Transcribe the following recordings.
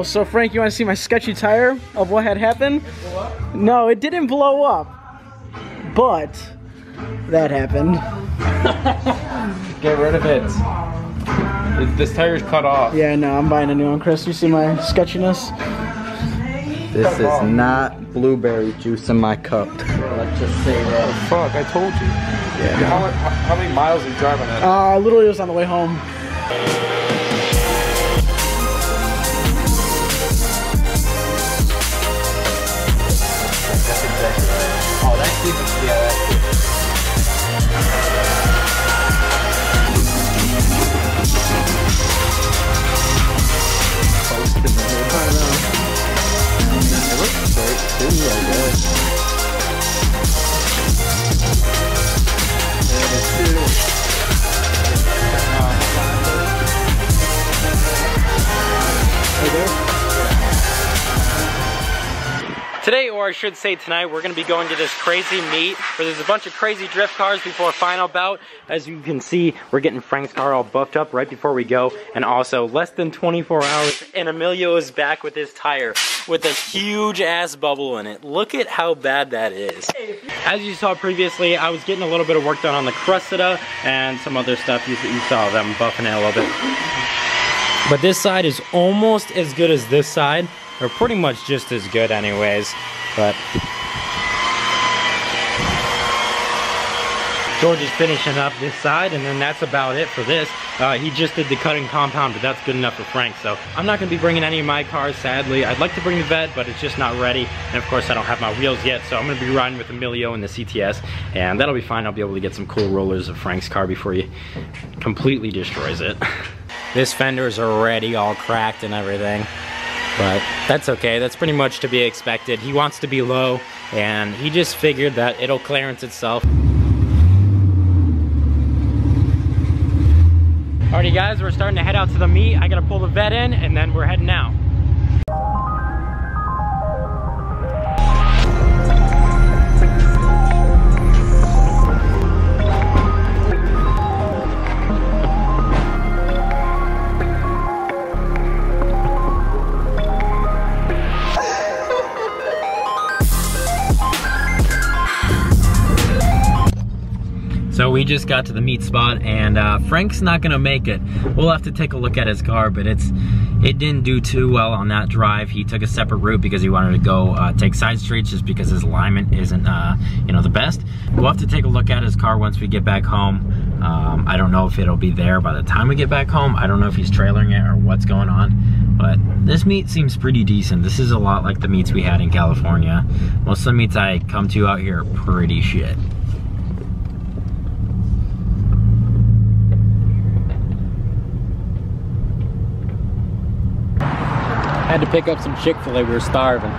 Oh, so Frank, you want to see my sketchy tire of what had happened? No, it didn't blow up. But that happened. Get rid of it. It- This tire's cut off. Yeah, no, I'm buying a new one, Chris. You see my sketchiness? This is not blueberry juice in my cup. Let's just say that. Fuck, I told you. Yeah. How, how, how many miles are you driving at? Uh, literally was on the way home. Oh, that's even, yeah, that's Today, or I should say tonight, we're gonna be going to this crazy meet where there's a bunch of crazy drift cars before final bout. As you can see, we're getting Frank's car all buffed up right before we go. And also, less than 24 hours, and Emilio is back with his tire with a huge ass bubble in it. Look at how bad that is. As you saw previously, I was getting a little bit of work done on the Cressida and some other stuff. You, you saw them buffing it a little bit. But this side is almost as good as this side, or pretty much just as good anyways. But George is finishing up this side, and then that's about it for this. Uh, he just did the cutting compound, but that's good enough for Frank. So I'm not gonna be bringing any of my cars, sadly. I'd like to bring the Vette, but it's just not ready. And of course, I don't have my wheels yet, so I'm gonna be riding with Emilio in the CTS, and that'll be fine. I'll be able to get some cool rollers of Frank's car before he completely destroys it. this fender is already all cracked and everything. But that's okay, that's pretty much to be expected. He wants to be low, and he just figured that it'll clearance itself. Alrighty guys, we're starting to head out to the meet. I gotta pull the Vette in, and then we're heading out. So we just got to the meet spot and uh, Frank's not gonna make it. We'll have to take a look at his car, but it's it didn't do too well on that drive. He took a separate route because he wanted to go uh, take side streets just because his alignment isn't uh, you know the best. We'll have to take a look at his car once we get back home. Um, I don't know if it'll be there by the time we get back home. I don't know if he's trailering it or what's going on. But this meet seems pretty decent. This is a lot like the meets we had in California. Most of the meets I come to out here are pretty shit. Had to pick up some Chick-fil-A, we were starving.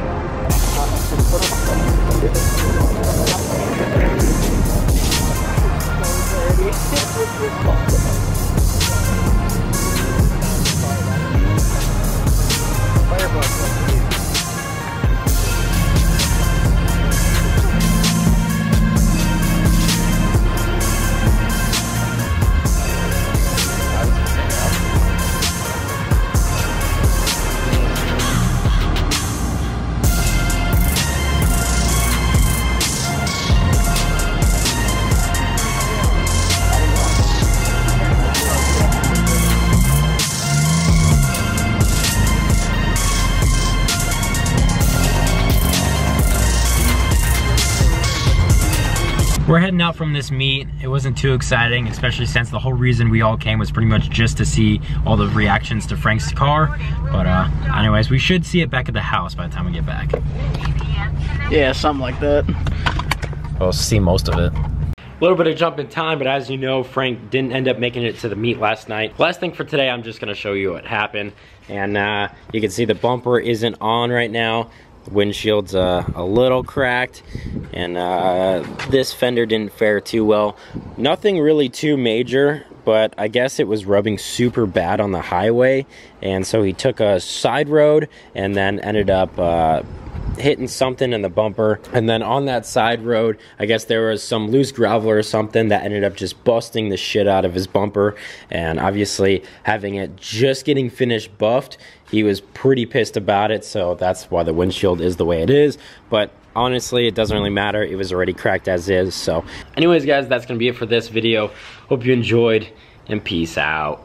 We're heading out from this meet. It wasn't too exciting, especially since the whole reason we all came was pretty much just to see all the reactions to Frank's car. But uh, anyways, we should see it back at the house by the time we get back. Yeah, something like that. We'll see most of it. A little bit of jump in time, but as you know, Frank didn't end up making it to the meet last night. Last thing for today, I'm just gonna show you what happened. And uh, you can see the bumper isn't on right now. Windshield's uh, a little cracked, and uh, this fender didn't fare too well. Nothing really too major, but I guess it was rubbing super bad on the highway, and so he took a side road and then ended up uh, hitting something in the bumper. And then on that side road, I guess there was some loose gravel or something that ended up just busting the shit out of his bumper. And obviously, having it just getting finished buffed, he was pretty pissed about it. So that's why the windshield is the way it is. But honestly it doesn't really matter it was already cracked as is so anyways guys that's gonna be it for this video hope you enjoyed and peace out